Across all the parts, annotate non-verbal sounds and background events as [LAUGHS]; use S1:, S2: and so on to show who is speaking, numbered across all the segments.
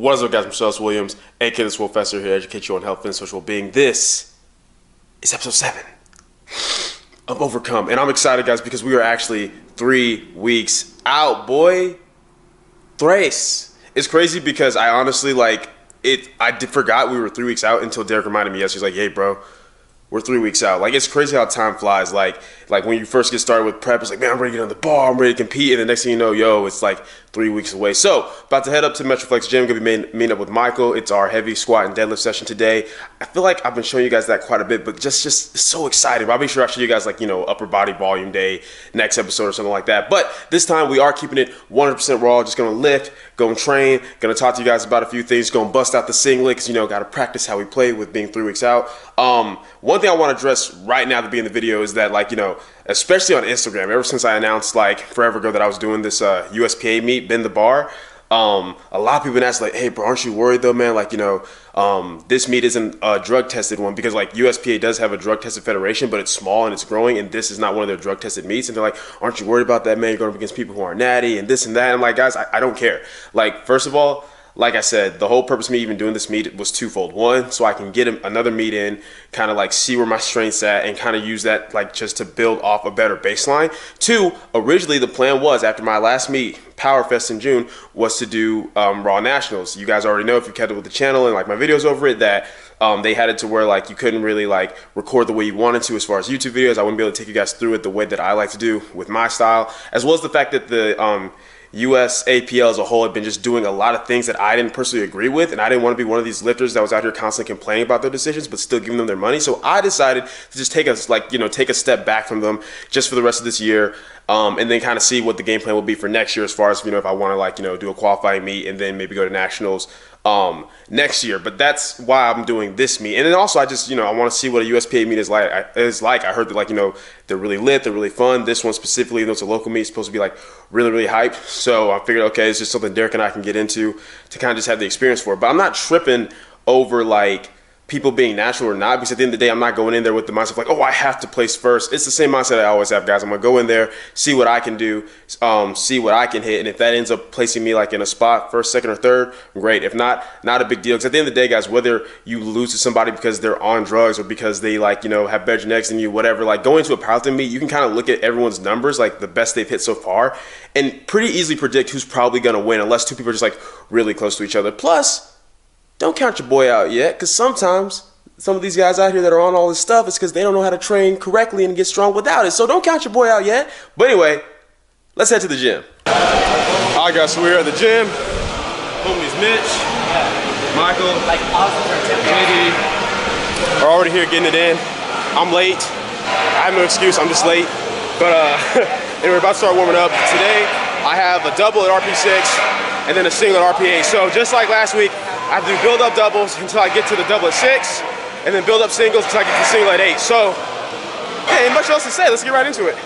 S1: What is up, guys? I'm Marcellus Williams, aka the Swolefessor here to educate you on health and social being. This is episode seven of Overcome, and I'm excited, guys, because we are actually three weeks out, boy. Thrace. It's crazy because I honestly like it. I did, forgot we were three weeks out until Derek reminded me. Yes, he's like, "Hey, bro." We're three weeks out. Like it's crazy how time flies. Like like when you first get started with prep, it's like man, I'm ready to get on the bar, I'm ready to compete, and the next thing you know, yo, it's like three weeks away. So about to head up to Metroflex Gym. Gonna be meeting up with Michael. It's our heavy squat and deadlift session today. I feel like I've been showing you guys that quite a bit, but just just so excited. I'll be sure I show you guys like you know upper body volume day next episode or something like that. But this time we are keeping it 100% raw. Just gonna lift, gonna train, gonna talk to you guys about a few things. Gonna bust out the singlet because you know gotta practice how we play with being three weeks out. Um, one thing I want to address right now to be in the video is that like you know especially on Instagram. Ever since I announced like forever ago that I was doing this uh, USPA meet, bend the bar. Um, a lot of people ask like, "Hey, bro, aren't you worried though, man? Like, you know, um, this meet isn't a drug tested one because like USPA does have a drug tested federation, but it's small and it's growing, and this is not one of their drug tested meets. And they're like, "Aren't you worried about that, man? You're going up against people who are natty and this and that." And I'm like, guys, I, I don't care. Like, first of all, like I said, the whole purpose of me even doing this meet was twofold. One, so I can get another meet in, kind of like see where my strengths at, and kind of use that like just to build off a better baseline. Two, originally the plan was after my last meet, Powerfest in June, was to do um, Raw Nationals. You guys already know if you kept up with the channel and like my videos over it that um, they had it to where like you couldn't really like record the way you wanted to as far as YouTube videos. I wouldn't be able to take you guys through it the way that I like to do with my style, as well as the fact that the um, USAPL as a whole had been just doing a lot of things that I didn't personally agree with, and I didn't want to be one of these lifters that was out here constantly complaining about their decisions, but still giving them their money. So I decided to just take a like you know take a step back from them just for the rest of this year, um, and then kind of see what the game plan will be for next year as far as you know if I want to like you know do a qualifying meet and then maybe go to nationals um, next year. But that's why I'm doing this meet. And then also, I just you know I want to see what a USPA meet is like. I, is like I heard that like you know they're really lit, they're really fun. This one specifically, though it's a local meet, supposed to be like really really hype. So I figured okay, it's just something Derek and I can get into to kind of just have the experience for. But I'm not tripping over like people being natural or not. Because at the end of the day, I'm not going in there with the mindset like, oh, I have to place first. It's the same mindset I always have, guys. I'm gonna go in there, see what I can do, um, see what I can hit, and if that ends up placing me like in a spot, first, second, or third, great. If not, not a big deal. Because at the end of the day, guys, whether you lose to somebody because they're on drugs or because they like you know have better genetics than you, whatever, like going to a powerlifting meet, you can kind of look at everyone's numbers, like the best they've hit so far, and pretty easily predict who's probably gonna win, unless two people are just like really close to each other. Plus don't count your boy out yet, because sometimes some of these guys out here that are on all this stuff is because they don't know how to train correctly and get strong without it. So don't count your boy out yet. But anyway, let's head to the gym. All right, guys, so we're at the gym. Homies Mitch, Michael, like JD are already here getting it in. I'm late. I have no excuse. I'm just late. But uh, [LAUGHS] anyway, we're about to start warming up. Today, I have a double at RP6 and then a single at RP8. So just like last week, I do build up doubles until I get to the double at six, and then build up singles until I get to single at eight. So, ain't much else to say. Let's get right into it.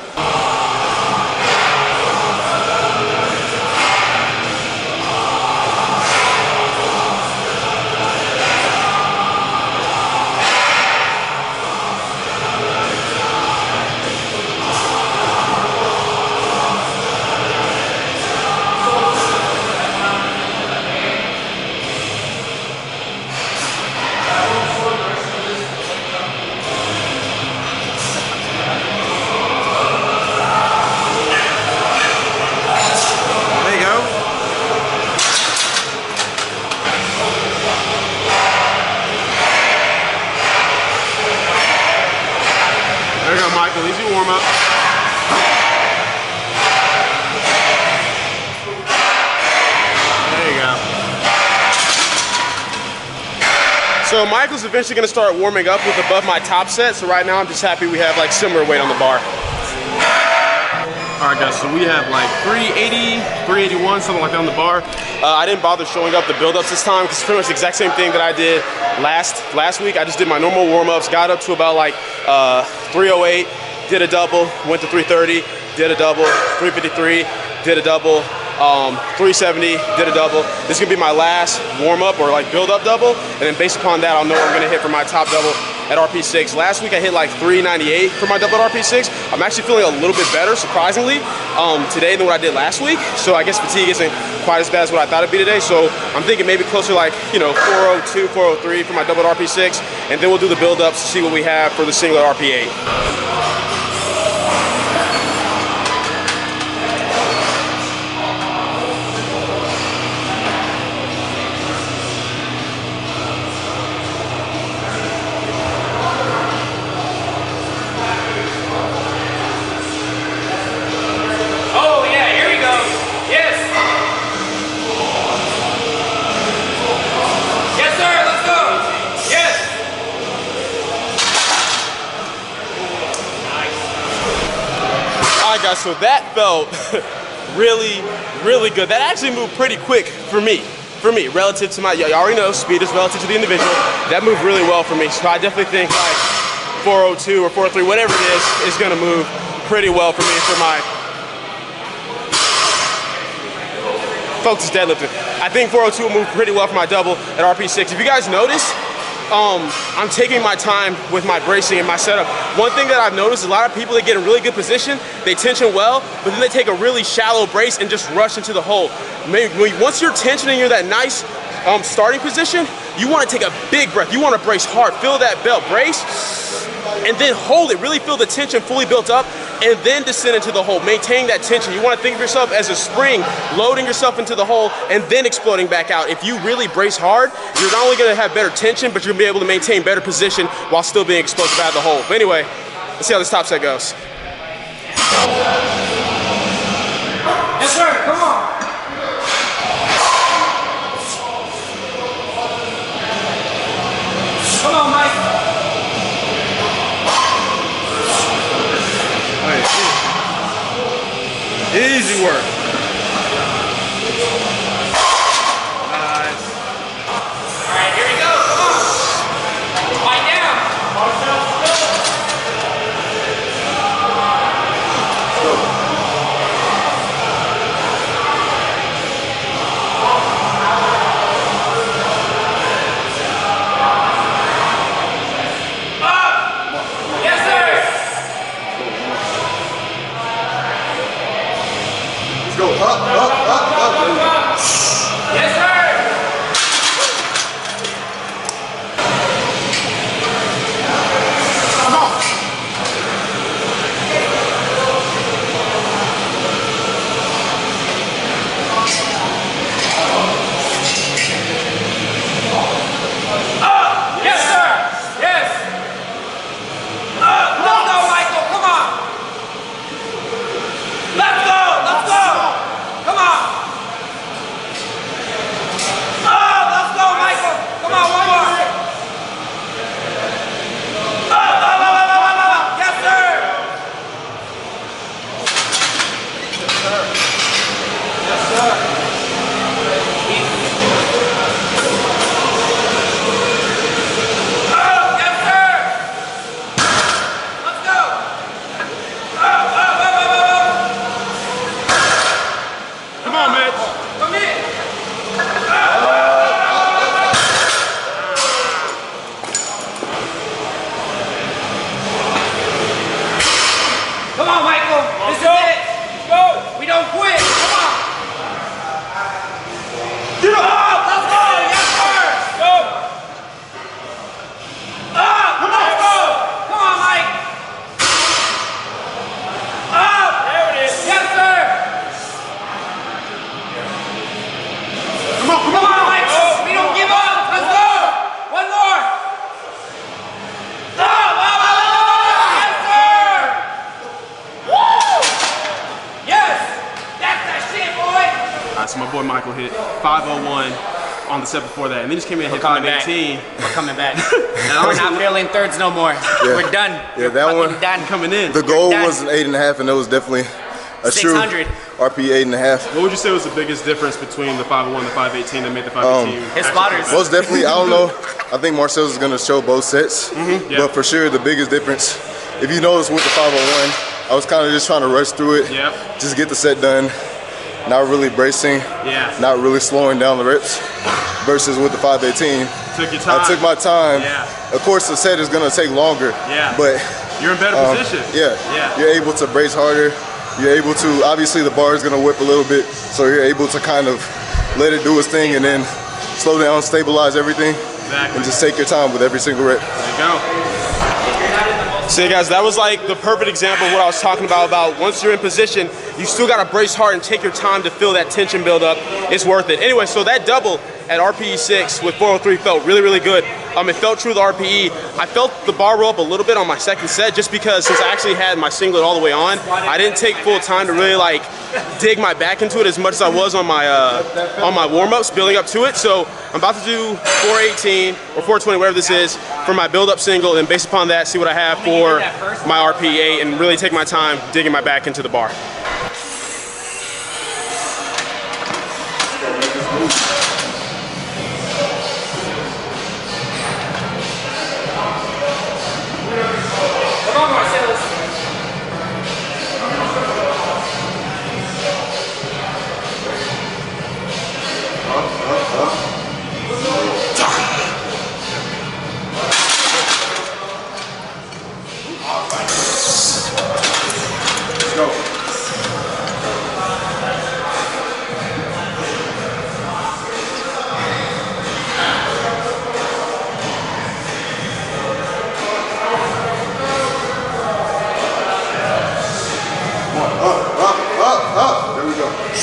S1: So Michael's eventually gonna start warming up with above my top set. So right now I'm just happy we have like similar weight on the bar. All right guys, so we have like 380, 381, something like that on the bar. Uh, I didn't bother showing up the build-ups this time because it's pretty much the exact same thing that I did last last week. I just did my normal warm-ups, got up to about like uh, 308, did a double, went to 330, did a double, 353, did a double, um, 370, did a double. This is gonna be my last warm up or like build up double. And then based upon that, I'll know what I'm gonna hit for my top double at RP6. Last week I hit like 398 for my double at RP6. I'm actually feeling a little bit better, surprisingly, um, today than what I did last week. So I guess fatigue isn't quite as bad as what I thought it'd be today. So I'm thinking maybe closer like, you know, 402, 403 for my double at RP6. And then we'll do the build-ups to see what we have for the single RP8. Guys, so that felt [LAUGHS] really, really good. That actually moved pretty quick for me. For me, relative to my, y'all already know, speed is relative to the individual. That moved really well for me. So I definitely think like 402 or 403, whatever it is, is gonna move pretty well for me for my is deadlifting. I think 402 will move pretty well for my double at RP6. If you guys notice, um, I'm taking my time with my bracing and my setup. One thing that I've noticed, a lot of people that get in really good position, they tension well, but then they take a really shallow brace and just rush into the hole. Maybe, once you're tensioning, you're that nice um, starting position, you want to take a big breath. You want to brace hard, feel that belt, brace, and then hold it. Really feel the tension fully built up, and then descend into the hole. Maintain that tension. You want to think of yourself as a spring, loading yourself into the hole, and then exploding back out. If you really brace hard, you're not only going to have better tension, but you're going to be able to maintain better position while still being explosive out of the hole. But anyway, let's see how this top set goes. Easy work. On the set before that, and they just came in and hit
S2: coming back.
S1: 518.
S2: We're coming back. We're [LAUGHS] not failing thirds no more. We're done.
S3: Yeah,
S2: We're
S3: that one-
S2: done.
S1: Coming in.
S3: The goal
S2: done.
S3: was an eight and a half, and it was definitely a true
S2: 600.
S3: RP eight and a half.
S1: What would you say was the biggest difference between the 501 and the 518 that made the 518?
S2: His spotters.
S1: better?
S3: Most definitely, I don't know. I think Marcellus is gonna show both sets, mm-hmm.
S1: yeah.
S3: but for sure the biggest difference. If you notice with the 501, I was kind of just trying to rush through it,
S1: Yep.
S3: just get the set done, not really bracing,
S1: Yeah.
S3: not really slowing down the reps. Versus with the 518,
S1: Took your time.
S3: I took my time.
S1: Yeah.
S3: Of course, the set is gonna take longer.
S1: Yeah.
S3: But
S1: You're in better
S3: um,
S1: position.
S3: yeah,
S1: Yeah.
S3: you're able to brace harder, you're able to, obviously the bar is gonna whip a little bit, so you're able to kind of let it do its thing and then slow down, stabilize everything,
S1: Exactly.
S3: and just take your time with every single rep.
S1: There you go. See, guys, that was like the perfect example of what I was talking about. About once you're in position, you still got to brace hard and take your time to feel that tension build up. It's worth it. Anyway, so that double at RPE six with 403 felt really, really good. Um, it felt true to RPE. I felt the bar roll up a little bit on my second set just because since I actually had my singlet all the way on, I didn't take full time to really like dig my back into it as much as I was on my uh, on my warm ups building up to it. So I'm about to do 418 or 420, whatever this is, for my build up single, and based upon that, see what I have for my RPE 8 and really take my time digging my back into the bar.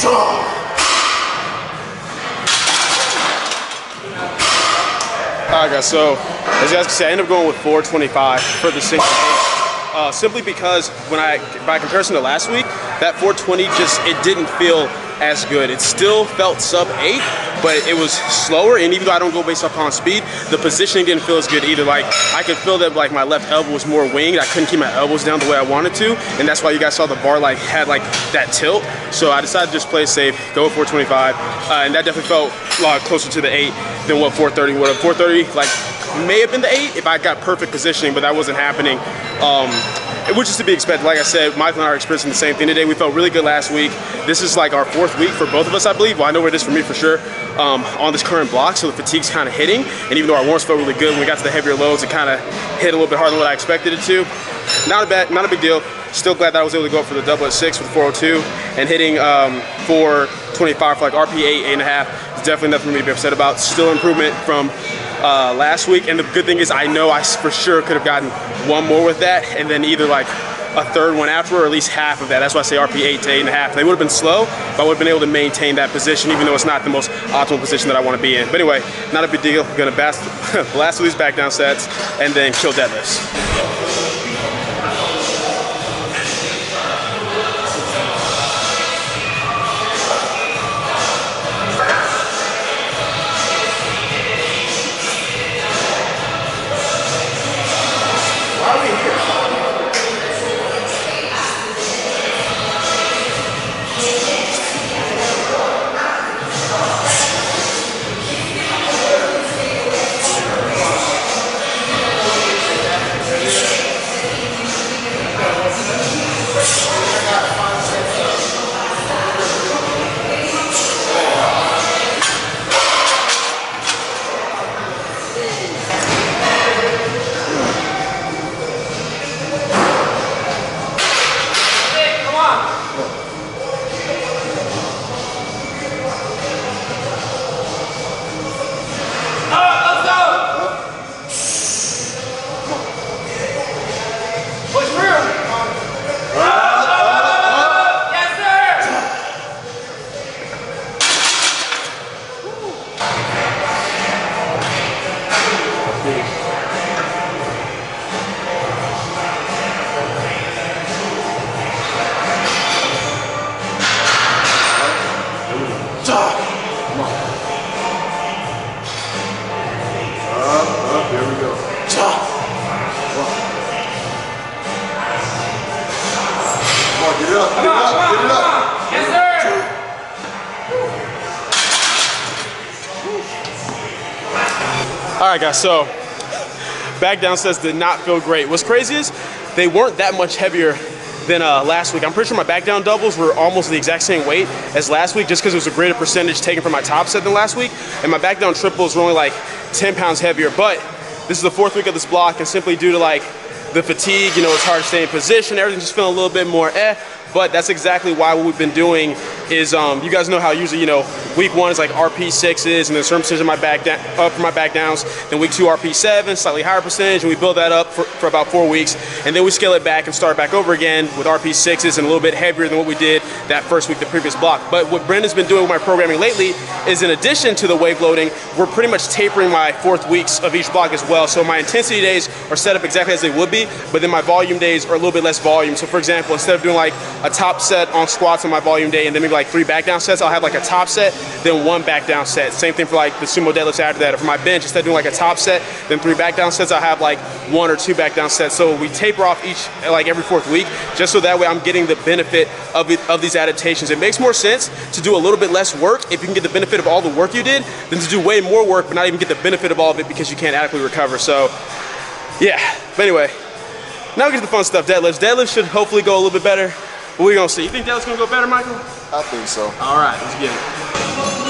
S1: All right, guys. So, as you guys can see, I ended up going with 425 for the single. Uh, simply because when I, by comparison to last week, that 420 just it didn't feel as good. It still felt sub eight, but it was slower. And even though I don't go based upon speed, the positioning didn't feel as good either. Like I could feel that like my left elbow was more winged. I couldn't keep my elbows down the way I wanted to, and that's why you guys saw the bar like had like that tilt. So I decided to just play safe, go with 425, uh, and that definitely felt a lot closer to the eight than what 430 would have. 430 like may have been the eight if I got perfect positioning, but that wasn't happening. Um, which is to be expected. Like I said, Michael and I are experiencing the same thing today. We felt really good last week. This is like our fourth week for both of us, I believe. Well, I know where it is for me for sure. Um, on this current block, so the fatigue's kind of hitting. And even though our warms felt really good, when we got to the heavier loads, it kind of hit a little bit harder than what I expected it to. Not a bad, not a big deal. Still glad that I was able to go up for the double at six with 402 and hitting um, 425 for like RP eight, eight and a half. It's definitely nothing for me to be upset about. Still improvement from uh, last week. And the good thing is, I know I for sure could have gotten one more with that, and then either like a third one after, or at least half of that. That's why I say RP eight to eight and a half. They would have been slow, but I would have been able to maintain that position, even though it's not the most optimal position that I want to be in. But anyway, not a big deal. Gonna bast, [LAUGHS] blast through these back down sets and then kill deadlifts.
S4: Come on,
S3: Come
S4: come on. Yes, sir.
S1: All right, guys. So back down sets did not feel great. What's crazy is they weren't that much heavier than uh, last week. I'm pretty sure my back down doubles were almost the exact same weight as last week, just because it was a greater percentage taken from my top set than last week. And my back down triples were only like 10 pounds heavier. But this is the fourth week of this block, and simply due to like the fatigue, you know, it's hard to stay in position. Everything's just feeling a little bit more eh. But that's exactly why what we've been doing is, um, you guys know how usually, you know, week one is like RP sixes, and then certain percentage of my back down, up for my back downs. Then week two RP seven, slightly higher percentage, and we build that up for, for about four weeks, and then we scale it back and start back over again with RP sixes and a little bit heavier than what we did that first week, the previous block. But what Brendan's been doing with my programming lately is, in addition to the wave loading, we're pretty much tapering my fourth weeks of each block as well. So my intensity days are set up exactly as they would be, but then my volume days are a little bit less volume. So for example, instead of doing like a top set on squats on my volume day and then maybe like three back down sets, I'll have like a top set, then one back down set. Same thing for like the sumo deadlifts after that. Or for my bench, instead of doing like a top set, then three back down sets, I'll have like one or two back down sets. So we taper off each, like every fourth week, just so that way I'm getting the benefit of, it, of these adaptations. It makes more sense to do a little bit less work if you can get the benefit of all the work you did than to do way more work but not even get the benefit of all of it because you can't adequately recover. So yeah, but anyway, now we get to the fun stuff, deadlifts. Deadlifts should hopefully go a little bit better. What we gonna see? You think deadlift's gonna go better, Michael?
S3: I think so.
S1: All right, let's get it.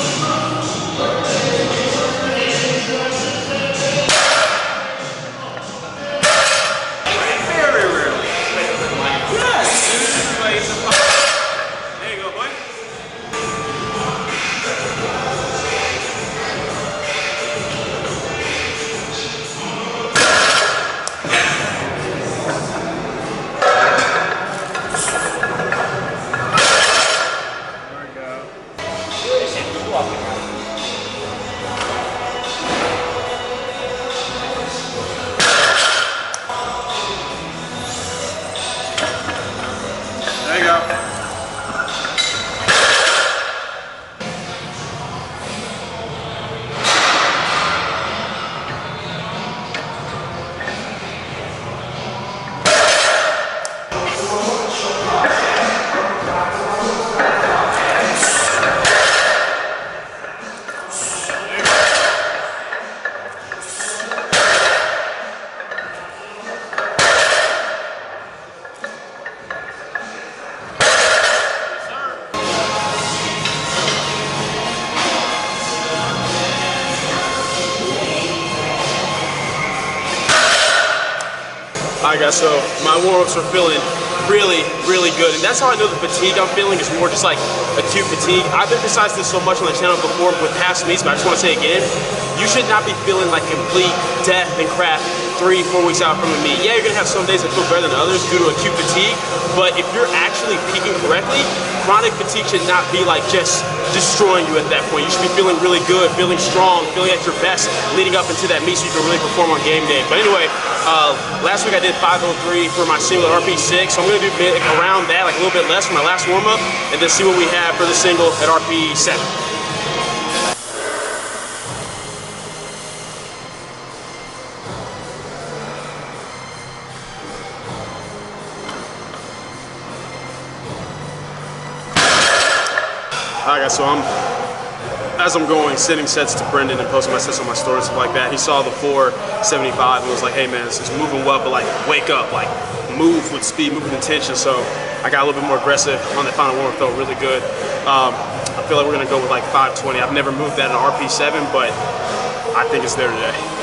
S1: Guys. So my warm-ups are feeling really, really good, and that's how I know the fatigue I'm feeling is more just like acute fatigue. I've emphasized this so much on the channel before with past meets, but I just want to say again: you should not be feeling like complete death and crap three, four weeks out from a meet. Yeah, you're gonna have some days that feel better than others due to acute fatigue, but if you're actually peaking correctly, chronic fatigue should not be like just destroying you at that point. You should be feeling really good, feeling strong, feeling at your best leading up into that meet so you can really perform on game day. But anyway, uh, last week I did 503 for my single at RP6, so I'm gonna do around that, like a little bit less for my last warm up, and then see what we have for the single at RP7. So I'm as I'm going, sending sets to Brendan and posting my sets on my story and stuff like that. He saw the 475 and was like, "Hey, man, this is moving well, but like, wake up, like, move with speed, move with intention." So I got a little bit more aggressive on the final warm. Felt really good. Um, I feel like we're gonna go with like 520. I've never moved that in RP7, but I think it's there today.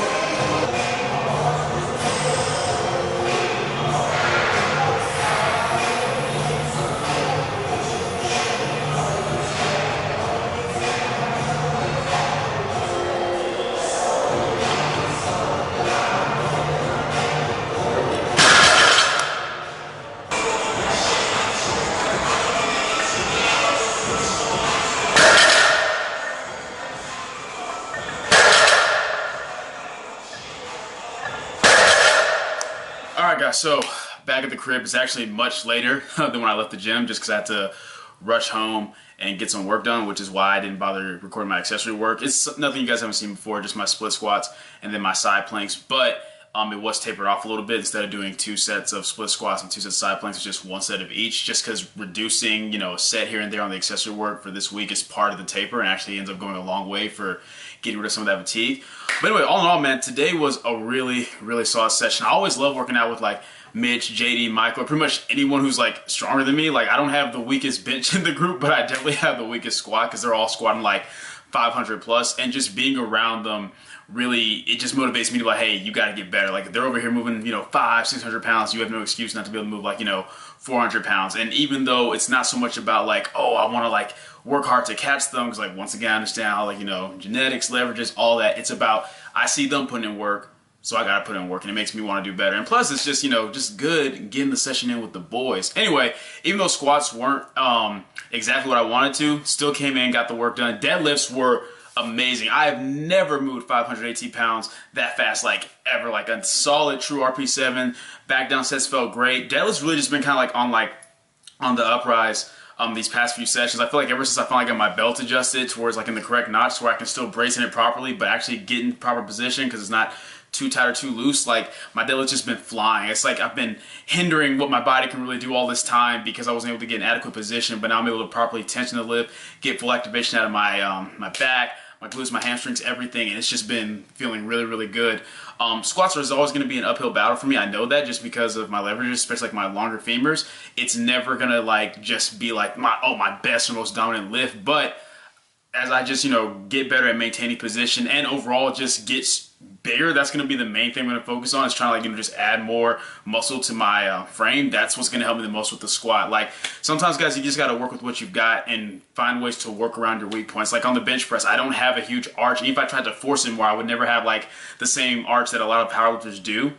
S1: So back at the crib, it's actually much later [LAUGHS] than when I left the gym, just because I had to rush home and get some work done, which is why I didn't bother recording my accessory work. It's nothing you guys haven't seen before, just my split squats and then my side planks. But um, it was tapered off a little bit. Instead of doing two sets of split squats and two sets of side planks, it's just one set of each. Just because reducing, you know, a set here and there on the accessory work for this week is part of the taper and actually ends up going a long way for getting rid of some of that fatigue. But anyway, all in all, man, today was a really, really solid session. I always love working out with like Mitch, JD, Michael, pretty much anyone who's like stronger than me. Like I don't have the weakest bench [LAUGHS] in the group, but I definitely have the weakest squat because they're all squatting like 500 plus, and just being around them really it just motivates me to be like, hey, you got to get better. Like they're over here moving, you know, five, six hundred pounds. You have no excuse not to be able to move like you know, four hundred pounds. And even though it's not so much about like, oh, I want to like work hard to catch them, because like once again, I understand how like you know, genetics, leverages, all that. It's about I see them putting in work. So I gotta put in work, and it makes me want to do better. And plus, it's just you know just good getting the session in with the boys. Anyway, even though squats weren't um, exactly what I wanted to, still came in, got the work done. Deadlifts were amazing. I have never moved 580 pounds that fast, like ever. Like a solid, true RP7. Back down sets felt great. Deadlifts really just been kind of like on like on the uprise. Um, these past few sessions, I feel like ever since I finally got my belt adjusted towards like in the correct notch, where I can still brace in it properly, but actually get in proper position because it's not too tight or too loose. Like my deadlift's just been flying. It's like I've been hindering what my body can really do all this time because I wasn't able to get an adequate position. But now I'm able to properly tension the lift, get full activation out of my um, my back, my glutes, my hamstrings, everything, and it's just been feeling really, really good. Um, squats are always going to be an uphill battle for me. I know that just because of my leverage, especially like my longer femurs. It's never going to like just be like my oh my best or most dominant lift, but as I just you know get better at maintaining position and overall just gets bigger, that's going to be the main thing I'm going to focus on. Is trying to like you know just add more muscle to my uh, frame. That's what's going to help me the most with the squat. Like sometimes, guys, you just got to work with what you've got and find ways to work around your weak points. Like on the bench press, I don't have a huge arch. Even if I tried to force it more, I would never have like the same arch that a lot of powerlifters do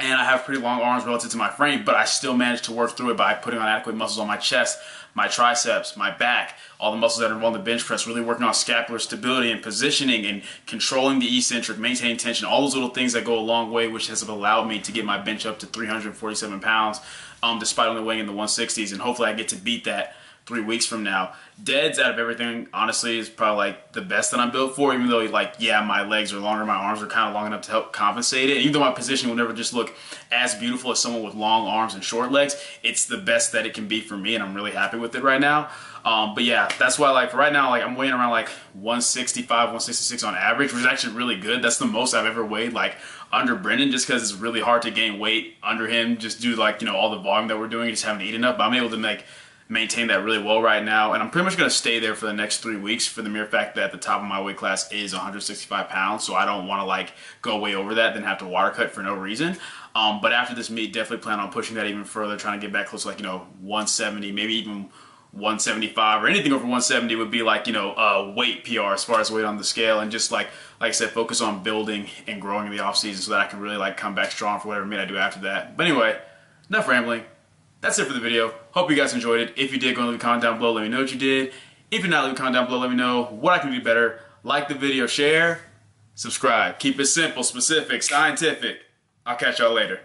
S1: and I have pretty long arms relative to my frame, but I still managed to work through it by putting on adequate muscles on my chest, my triceps, my back, all the muscles that are involved in the bench press, really working on scapular stability and positioning and controlling the eccentric, maintaining tension, all those little things that go a long way, which has allowed me to get my bench up to 347 pounds, um, despite only weighing in the 160s, and hopefully I get to beat that three weeks from now. Deads out of everything, honestly, is probably like the best that I'm built for. Even though, like, yeah, my legs are longer, my arms are kind of long enough to help compensate it. Even though my position will never just look as beautiful as someone with long arms and short legs, it's the best that it can be for me, and I'm really happy with it right now. Um, but yeah, that's why like right now, like I'm weighing around like 165, 166 on average, which is actually really good. That's the most I've ever weighed like under Brendan, just because it's really hard to gain weight under him. Just do like you know all the volume that we're doing, just haven't eaten enough. But I'm able to make maintain that really well right now. And I'm pretty much going to stay there for the next three weeks for the mere fact that the top of my weight class is 165 pounds. So I don't want to like go way over that, then have to water cut for no reason. Um, but after this meet, definitely plan on pushing that even further, trying to get back close to like, you know, 170, maybe even 175 or anything over 170 would be like, you know, a weight PR as far as weight on the scale. And just like, like I said, focus on building and growing in the off season so that I can really like come back strong for whatever meet I do after that. But anyway, enough rambling that's it for the video. Hope you guys enjoyed it. If you did, go and leave a comment down below. Let me know what you did. If you're not, leave a comment down below. Let me know what I can do better. Like the video, share, subscribe. Keep it simple, specific, scientific. I'll catch y'all later.